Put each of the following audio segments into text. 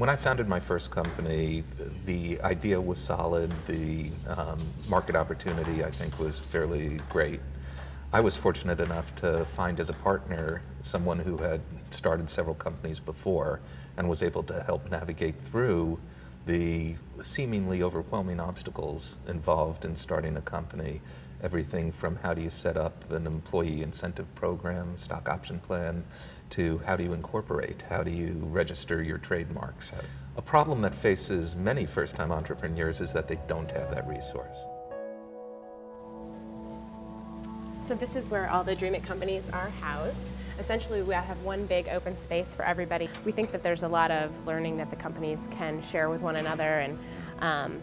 when I founded my first company, the idea was solid. The um, market opportunity, I think, was fairly great. I was fortunate enough to find as a partner someone who had started several companies before and was able to help navigate through the seemingly overwhelming obstacles involved in starting a company. Everything from how do you set up an employee incentive program, stock option plan, to how do you incorporate, how do you register your trademarks. A problem that faces many first time entrepreneurs is that they don't have that resource. So this is where all the Dreamit companies are housed. Essentially, we have one big open space for everybody. We think that there's a lot of learning that the companies can share with one another and um,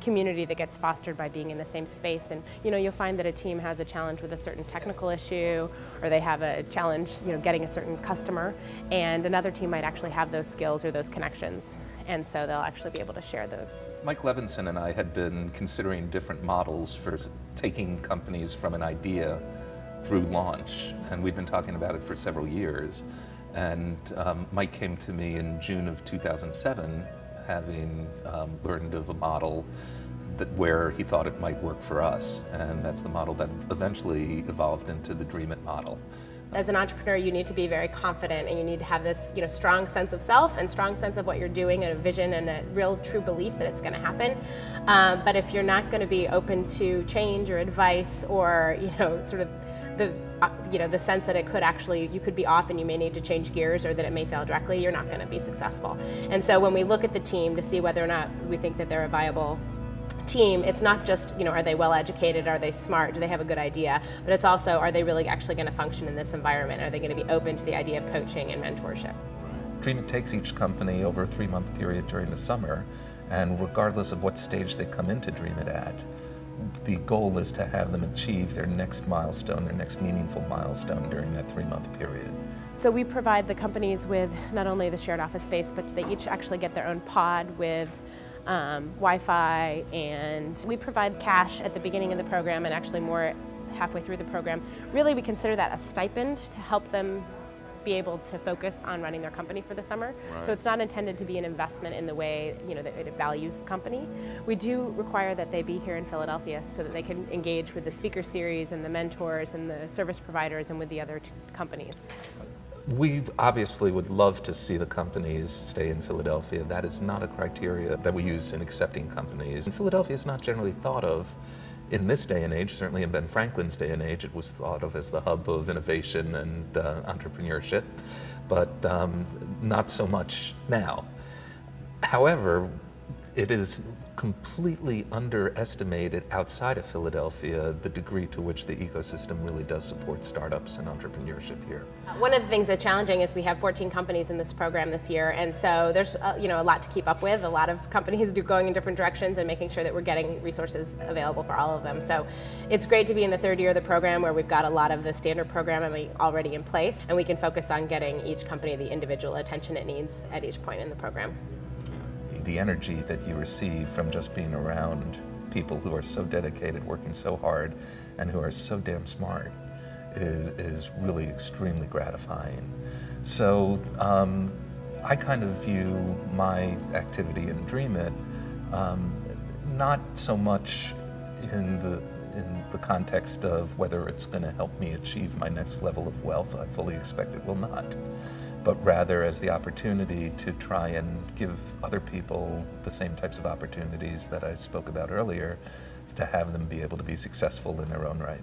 community that gets fostered by being in the same space. And you know, you'll find that a team has a challenge with a certain technical issue, or they have a challenge, you know, getting a certain customer, and another team might actually have those skills or those connections, and so they'll actually be able to share those. Mike Levinson and I had been considering different models for taking companies from an idea through launch, and we'd been talking about it for several years. And um, Mike came to me in June of 2007, having um, learned of a model that where he thought it might work for us, and that's the model that eventually evolved into the Dreamit model. As an entrepreneur, you need to be very confident and you need to have this you know, strong sense of self and strong sense of what you're doing and a vision and a real true belief that it's going to happen. Um, but if you're not going to be open to change or advice or you know sort of the uh, you know the sense that it could actually you could be off and you may need to change gears or that it may fail directly you're not going to be successful and so when we look at the team to see whether or not we think that they're a viable team, it's not just, you know, are they well educated, are they smart, do they have a good idea, but it's also, are they really actually going to function in this environment? Are they going to be open to the idea of coaching and mentorship? Dreamit takes each company over a three month period during the summer, and regardless of what stage they come into Dreamit at, the goal is to have them achieve their next milestone, their next meaningful milestone during that three month period. So we provide the companies with not only the shared office space, but they each actually get their own pod with um, Wi-Fi, and we provide cash at the beginning of the program and actually more halfway through the program. Really, we consider that a stipend to help them be able to focus on running their company for the summer. Right. So it's not intended to be an investment in the way you know that it values the company. We do require that they be here in Philadelphia so that they can engage with the speaker series and the mentors and the service providers and with the other companies. We obviously would love to see the companies stay in Philadelphia. That is not a criteria that we use in accepting companies. And Philadelphia is not generally thought of in this day and age, certainly in Ben Franklin's day and age, it was thought of as the hub of innovation and uh, entrepreneurship, but um, not so much now. However, it is completely underestimated outside of Philadelphia the degree to which the ecosystem really does support startups and entrepreneurship here. One of the things that's challenging is we have 14 companies in this program this year, and so there's uh, you know a lot to keep up with. A lot of companies do going in different directions and making sure that we're getting resources available for all of them. So it's great to be in the third year of the program where we've got a lot of the standard programming already in place, and we can focus on getting each company the individual attention it needs at each point in the program the energy that you receive from just being around people who are so dedicated, working so hard, and who are so damn smart is, is really extremely gratifying. So um, I kind of view my activity in Dreamit um, not so much in the in the context of whether it's going to help me achieve my next level of wealth. I fully expect it will not but rather as the opportunity to try and give other people the same types of opportunities that I spoke about earlier to have them be able to be successful in their own right.